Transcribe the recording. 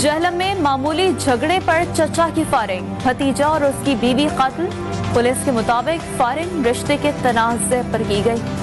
जहलम में मामूली झगड़े पर चचा की फायरिंग। भतीजा और उसकी बीवी कत्ल। पुलिस के मुताबिक फायरिंग रिश्ते के तनाजे पर की गई।